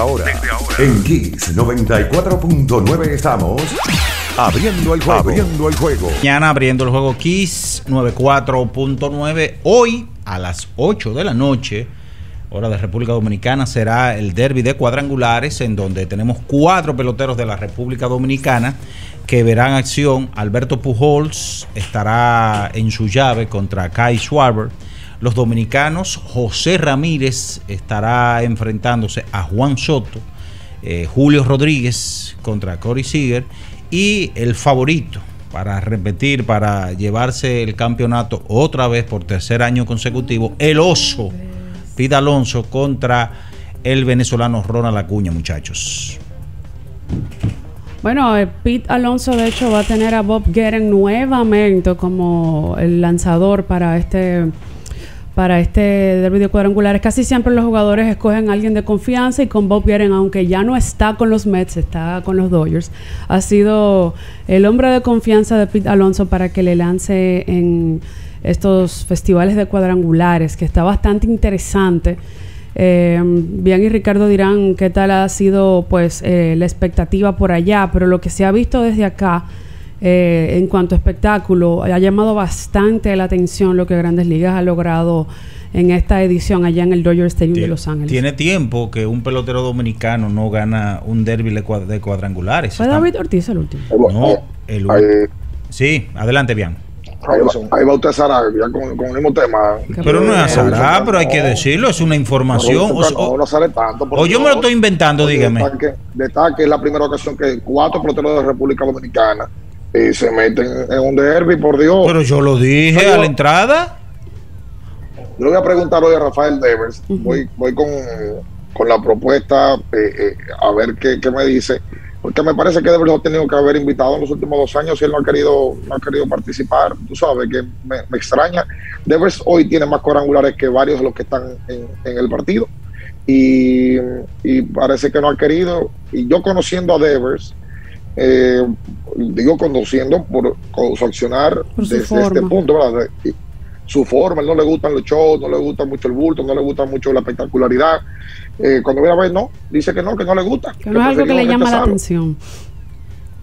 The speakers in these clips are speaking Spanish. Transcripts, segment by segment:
Ahora, en Kiss 94.9 estamos abriendo el juego. Abriendo el juego. Mañana abriendo el juego Kiss 94.9. Hoy a las 8 de la noche, hora de República Dominicana, será el derby de cuadrangulares en donde tenemos cuatro peloteros de la República Dominicana que verán acción. Alberto Pujols estará en su llave contra Kai Schwarber los dominicanos. José Ramírez estará enfrentándose a Juan Soto, eh, Julio Rodríguez contra Cory Seager y el favorito para repetir, para llevarse el campeonato otra vez por tercer año consecutivo, el oso Pida Alonso contra el venezolano Ronald Acuña, muchachos. Bueno, eh, Pete Alonso de hecho va a tener a Bob Guerin nuevamente como el lanzador para este para este derby de cuadrangulares. Casi siempre los jugadores escogen a alguien de confianza y con Bob Guerin, aunque ya no está con los Mets, está con los Dodgers, ha sido el hombre de confianza de Pete Alonso para que le lance en estos festivales de cuadrangulares, que está bastante interesante. Eh, bien y Ricardo dirán qué tal ha sido pues eh, la expectativa por allá, pero lo que se ha visto desde acá eh, en cuanto a espectáculo, ha llamado bastante la atención lo que Grandes Ligas ha logrado en esta edición allá en el Dodger Stadium de Los Ángeles. Tiene tiempo que un pelotero dominicano no gana un derby de cuadrangulares. ¿Fue David Ortiz el último? No, el último. Sí, adelante, bien. Ahí va, usted a ya con, el mismo tema. Pero no es Sara, pero hay que decirlo, es una información. o, no, sale tanto. O yo me lo estoy inventando, dígame. Destaque, es la primera ocasión que cuatro peloteros de República Dominicana y se meten en un derby, por Dios. Pero yo lo dije a la entrada. Yo le voy a preguntar hoy a Rafael Devers. Voy, voy con, la propuesta eh, eh, a ver qué, me dice. Porque me parece que Devers lo ha tenido que haber invitado en los últimos dos años y él no ha querido, no ha querido participar. Tú sabes que me, extraña. Devers hoy tiene más cuadrangulares que varios de los que están en, el partido. Y, y, parece que no ha querido. Y yo conociendo a Devers, eh, digo conduciendo por, su accionar desde este punto, ¿verdad? su forma, él no le gustan los shows, no le gusta mucho el bulto, no le gusta mucho la espectacularidad. Eh, cuando viene a ver, no, dice que no, que no le gusta. Que, no es algo que le llama la atención.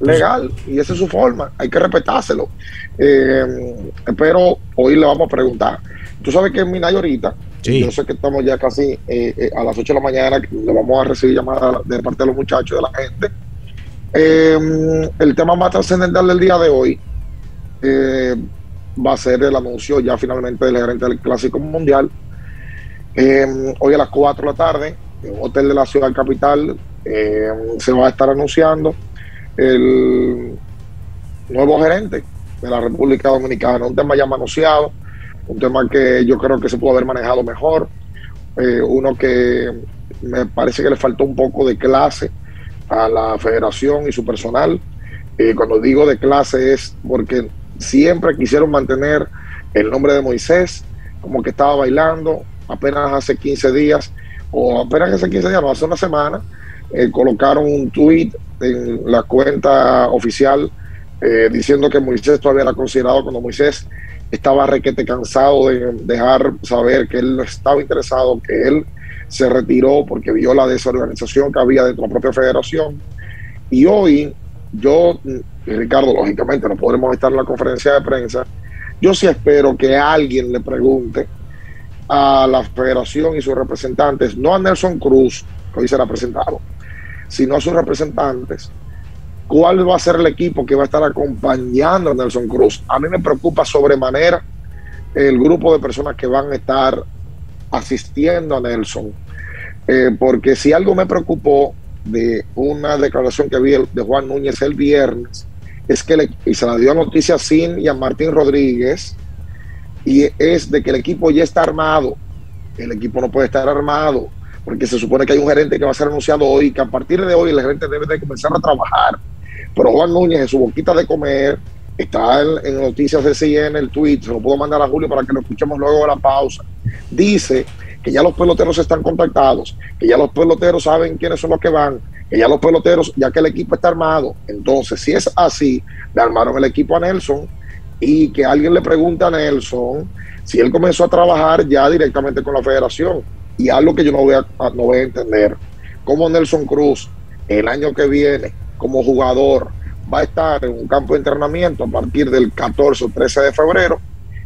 Legal, y esa es su forma, hay que respetárselo. Eh, pero hoy le vamos a preguntar. Tú sabes que en Minay ahorita, yo sé que estamos ya casi eh, a las 8 de la mañana, le vamos a recibir llamadas de parte de los muchachos, de la gente Em, el tema más trascendental del día de hoy eh, va a ser el anuncio ya finalmente del gerente del Clásico Mundial. Em, hoy a las 4 de la tarde, en un hotel de la ciudad capital, em, se va a estar anunciando el nuevo gerente de la República Dominicana. Un tema ya manoseado, un tema que yo creo que se pudo haber manejado mejor, eh, uno que me parece que le faltó un poco de clase a la federación y su personal. Eh, cuando digo de clase es porque siempre quisieron mantener el nombre de Moisés, como que estaba bailando apenas hace 15 días, o apenas hace 15 días, no hace una semana, eh, colocaron un tweet en la cuenta oficial eh, diciendo que Moisés todavía era considerado cuando Moisés estaba requete cansado de dejar saber que él no estaba interesado, que él se retiró porque vio la desorganización que había dentro de la propia federación. Y hoy, yo, Ricardo, lógicamente no podremos estar en la conferencia de prensa, yo sí espero que alguien le pregunte a la federación y sus representantes, no a Nelson Cruz, que hoy será presentado, sino a sus representantes, cuál va a ser el equipo que va a estar acompañando a Nelson Cruz. A mí me preocupa sobremanera el grupo de personas que van a estar asistiendo a Nelson, eh, porque si algo me preocupó de una declaración que vi de Juan Núñez el viernes, es que le, se la dio Noticia Sin y a Martín Rodríguez, y es de que el equipo ya está armado. El equipo no puede estar armado, porque se supone que hay un gerente que va a ser anunciado hoy, que a partir de hoy el gerente debe de comenzar a trabajar. Pero Juan Núñez en su boquita de comer está en, noticias de CIN, el tweet, se lo puedo mandar a Julio para que lo escuchemos luego de la pausa. Dice que ya los peloteros están contactados, que ya los peloteros saben quiénes son los que van, que ya los peloteros, ya que el equipo está armado. Entonces, si es así, le armaron el equipo a Nelson y que alguien le pregunta a Nelson si él comenzó a trabajar ya directamente con la federación. Y algo que yo no voy a, no voy a entender. cómo Nelson Cruz el año que viene como jugador va a estar en un campo de entrenamiento a partir del 14 o 13 de febrero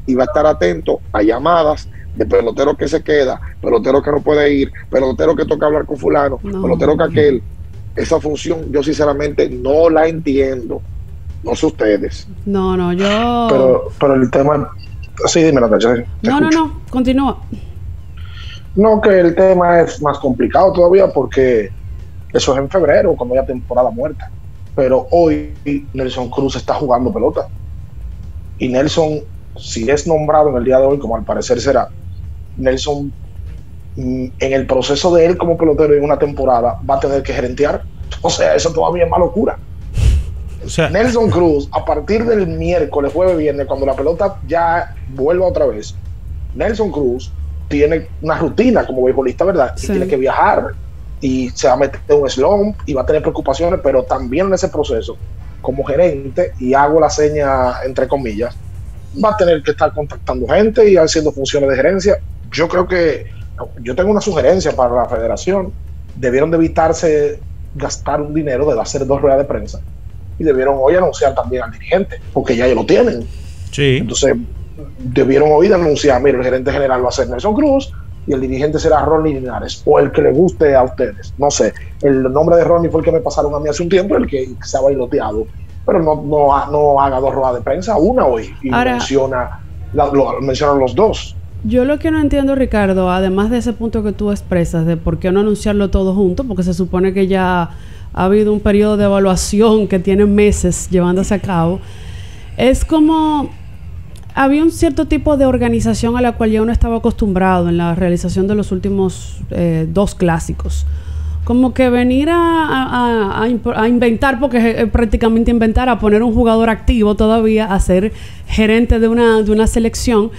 y va a estar atento a llamadas de pelotero que se queda, pelotero que no puede ir, pelotero que toca hablar con fulano, pelotero que aquel. Esa función yo sinceramente no la entiendo. No sé ustedes. No, no, yo... Pero, pero el tema... Sí, dime la No, no, no, continúa. No, que el tema es más complicado todavía porque eso es en febrero, cuando haya temporada muerta. Pero hoy Nelson Cruz está jugando pelota. Y Nelson, si es nombrado en el día de hoy, como al parecer será, Nelson, mm, en el proceso de él como pelotero en una temporada, va a tener que gerentear. O sea, eso todavía es más locura. Nelson Cruz, a partir del miércoles, jueves, viernes, cuando la pelota ya vuelva otra vez, Nelson Cruz tiene una rutina como beisbolista, ¿verdad? tiene que viajar y se va a meter en un slump y va a tener preocupaciones, pero también en ese proceso, como gerente, y hago la seña entre comillas, va a tener que estar contactando gente y haciendo funciones de gerencia. Yo creo que yo tengo una sugerencia para la federación. Debieron de evitarse gastar un dinero de hacer dos ruedas de prensa y debieron hoy anunciar también al dirigente, porque ya ellos lo tienen. Sí. Entonces, debieron hoy anunciar, mire, el gerente general va a ser Nelson Cruz y el dirigente será Ronnie Linares, o el que le guste a ustedes. No sé, el nombre de Ronnie fue el que me pasaron a mí hace un tiempo, el que se ha bailoteado, pero no, no, no haga dos ruedas de prensa, una hoy, y menciona, lo, mencionan los dos. Yo lo que no entiendo, Ricardo, además de ese punto que tú expresas de por qué no anunciarlo todo junto, porque se supone que ya ha habido un periodo de evaluación que tiene meses llevándose a cabo, es como había un cierto tipo de organización a la cual ya uno estaba acostumbrado en la realización de los últimos eh, dos clásicos. Como que venir a, inventar, porque es prácticamente inventar, a poner un jugador activo todavía, a ser gerente de una, de una selección,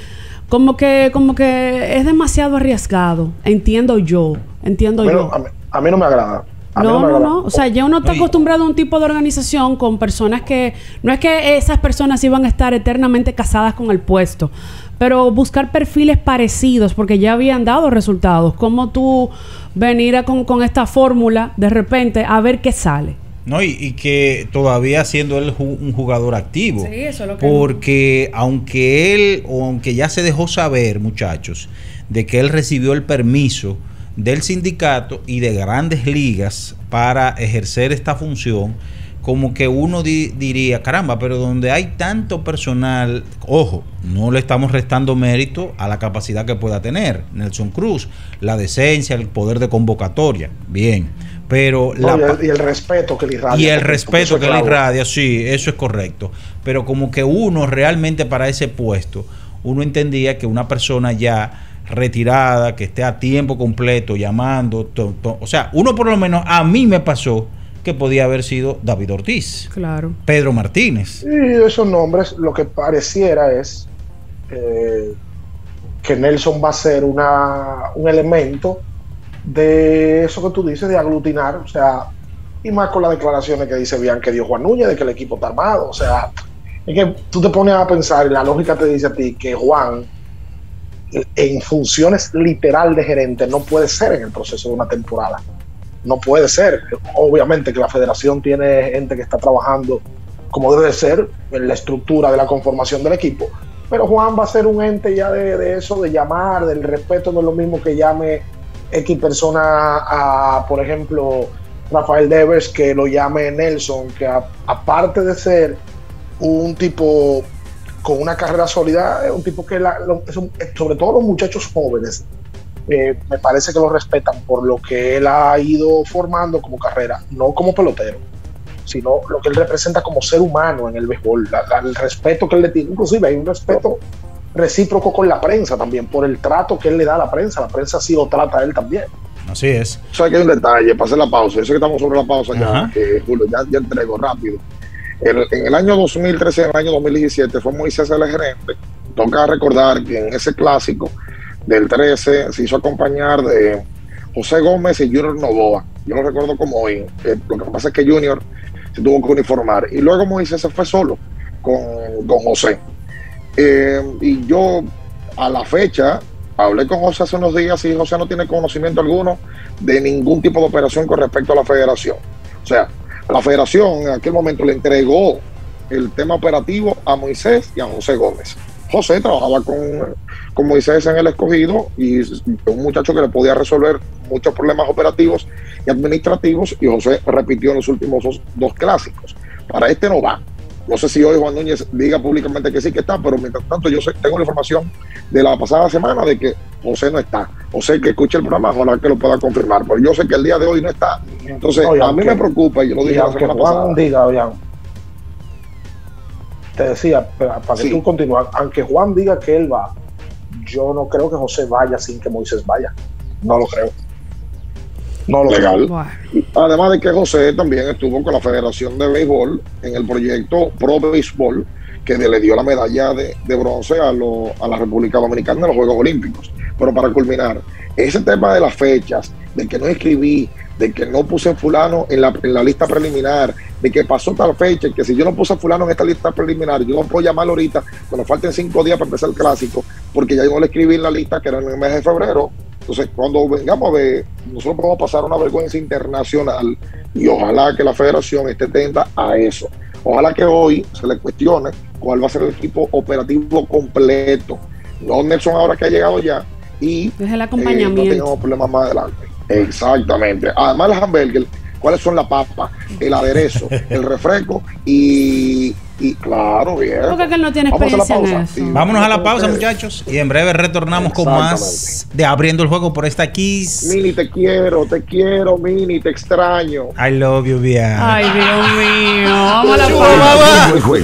como que, como que es demasiado arriesgado, entiendo yo, entiendo yo. a mí no me agrada no, no, no, O sea, ya uno está acostumbrado a un tipo de organización con personas que. No es que esas personas iban a estar eternamente casadas con el puesto, pero buscar perfiles parecidos, porque ya habían dado resultados. ¿Cómo tú venir con, con esta fórmula de repente a ver qué sale? No, y, que todavía siendo él un jugador activo. Sí, eso es lo que porque aunque él, o aunque ya se dejó saber, muchachos, de que él recibió el permiso del sindicato y de grandes ligas para ejercer esta función, como que uno diría, caramba, pero donde hay tanto personal, ojo, no le estamos restando mérito a la capacidad que pueda tener Nelson Cruz, la decencia, el poder de convocatoria, bien, pero y, el, respeto que le irradia. Y el respeto que le irradia, sí, eso es correcto, pero como que uno realmente para ese puesto, uno entendía que una persona ya retirada, que esté a tiempo completo llamando. o sea, uno por lo menos a mí me pasó que podía haber sido David Ortiz. Claro. Pedro Martínez. Y esos nombres, lo que pareciera es eh, que Nelson va a ser una, un elemento de eso que tú dices, de aglutinar, o sea, y más con las declaraciones que dice bien que dio Juan Núñez, de que el equipo está armado, o sea, es que tú te pones a pensar y la lógica te dice a ti que Juan en funciones literal de gerente no puede ser en el proceso de una temporada. No puede ser. Obviamente que la federación tiene gente que está trabajando como debe ser en la estructura de la conformación del equipo. Pero Juan va a ser un ente ya de, eso, de llamar, del respeto, no es lo mismo que llame X persona a, por ejemplo, Rafael Devers, que lo llame Nelson, que aparte de ser un tipo con una carrera sólida, es un tipo que, sobre todo los muchachos jóvenes, eh, me parece que lo respetan por lo que él ha ido formando como carrera, no como pelotero, sino lo que él representa como ser humano en el béisbol, el respeto que él le tiene, inclusive hay un respeto recíproco con la prensa también, por el trato que él le da a la prensa, la prensa sí lo trata a él también. Así es. O sea, que hay un detalle, pase la pausa, yo sé que estamos sobre la pausa ya, Julio, ya, ya entrego rápido en el año 2013 en el año 2017 fue Moisés el gerente. Toca recordar que en ese clásico del 13 se hizo acompañar de José Gómez y Junior Novoa. Yo no recuerdo cómo hoy. Eh, lo que pasa es que Junior se tuvo que uniformar. Y luego Moisés se fue solo con, José. Eh, y yo a la fecha hablé con José hace unos días y José no tiene conocimiento alguno de ningún tipo de operación con respecto a la federación. O sea, la federación en aquel momento le entregó el tema operativo a Moisés y a José Gómez. José trabajaba con, con Moisés en el escogido y un muchacho que le podía resolver muchos problemas operativos y administrativos y José repitió en los últimos dos, dos clásicos. Para este no va. No sé si hoy Juan Núñez diga públicamente que sí que está, pero mientras tanto yo tengo la información de la pasada semana de que José no está. José que escuche el programa, ojalá que lo pueda confirmar, pero yo sé que el día de hoy no está. Entonces, Oye, a mí aunque- me preocupa, y yo lo dije la semana Juan pasada. diga, oigan, te decía, para para que Sí. tú continúes, aunque Juan diga que él va, yo no creo que José vaya sin que Moisés vaya. No lo creo. No lo. Legal. Bueno, Además de que José también estuvo con la Federación de Béisbol en el proyecto Pro Béisbol, que le dio la medalla de, de bronce a, lo- a la República Dominicana en los Juegos Olímpicos. Pero para culminar, ese tema de las fechas, de que no escribí, de que no puse fulano en la, en la lista preliminar, de que pasó tal fecha, que si yo no puse fulano en esta lista preliminar, yo no puedo llamarlo ahorita cuando falten cinco días para empezar el clásico, porque ya yo no le escribí en la lista que era en el mes de febrero. Entonces, cuando vengamos a ver, nosotros podemos pasar una vergüenza internacional y ojalá que la federación esté atenta a eso. Ojalá que hoy se le cuestione cuál va a ser el equipo operativo completo. No Nelson ahora que ha llegado ya y es el eh, no tengamos problemas más adelante. Exactamente. Además, las hamburguesas, ¿cuáles son la papa, el aderezo, el refresco y, y claro, bien. Porque que él no tiene Vamos a la experiencia en pausa. eso. Vámonos a la pausa, muchachos. Y en breve retornamos con más de Abriendo el Juego por esta Kiss. Mini, te quiero, te quiero, Mini, te extraño. I love you, bien. Ay, Dios mío. Vamos a la pausa.